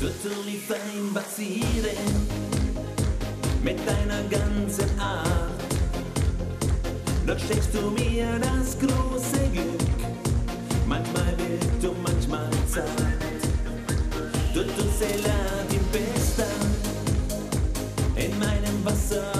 Wirklich fein passieren mit deiner ganzen Art. Doch schenkst du mir das große Glück, manchmal wild und manchmal zart. Du tust la tempesta in meinem Wasser.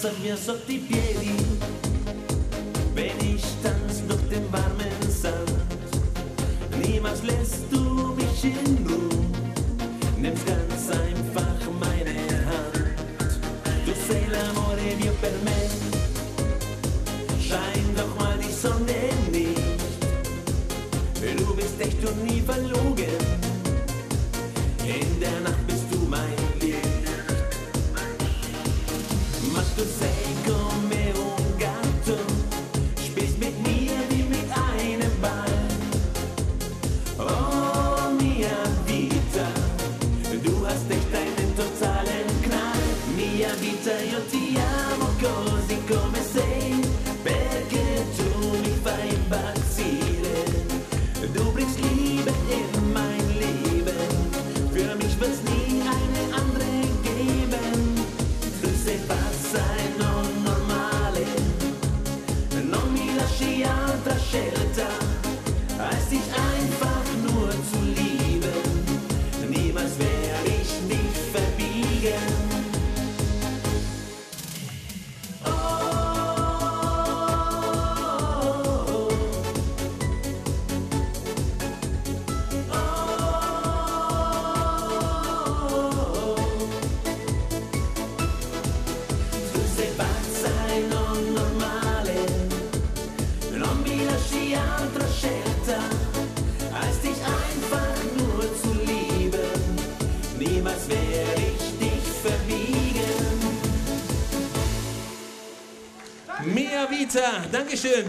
danza mir sotto i piedi, wenn ich tanz durch den warmen Sand. Niemals lässt du mich in Ruhe, nimmst ganz einfach meine Hand. Du sei l'amore mio per me, scheint doch mal die Sonne nicht. Du bist echt und nie verlogen. do céu. Mia Vita, Dankeschön.